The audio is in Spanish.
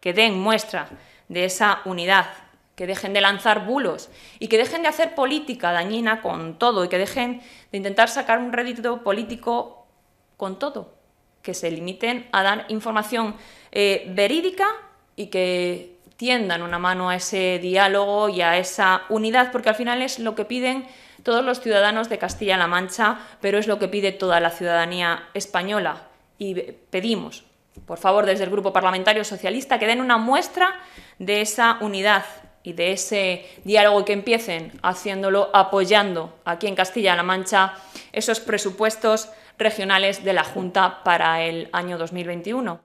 que den muestra de esa unidad, que dejen de lanzar bulos y que dejen de hacer política dañina con todo y que dejen de intentar sacar un rédito político con todo, que se limiten a dar información eh, verídica y que tiendan una mano a ese diálogo y a esa unidad, porque al final es lo que piden todos los ciudadanos de Castilla-La Mancha, pero es lo que pide toda la ciudadanía española. Y pedimos, por favor, desde el Grupo Parlamentario Socialista, que den una muestra de esa unidad y de ese diálogo que empiecen haciéndolo apoyando aquí en Castilla-La Mancha esos presupuestos regionales de la Junta para el año 2021.